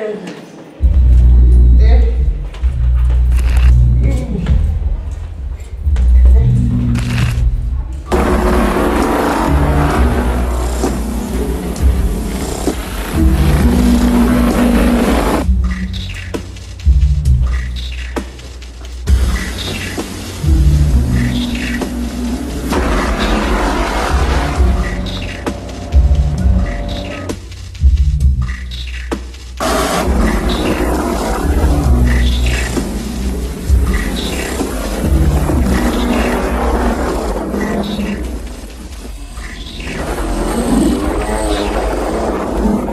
And Oh.